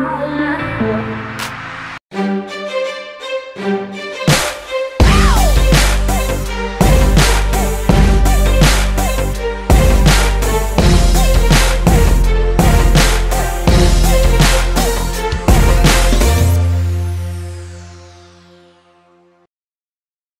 Oh, yeah.